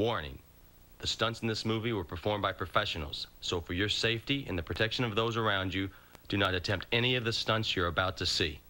Warning. The stunts in this movie were performed by professionals, so for your safety and the protection of those around you, do not attempt any of the stunts you're about to see.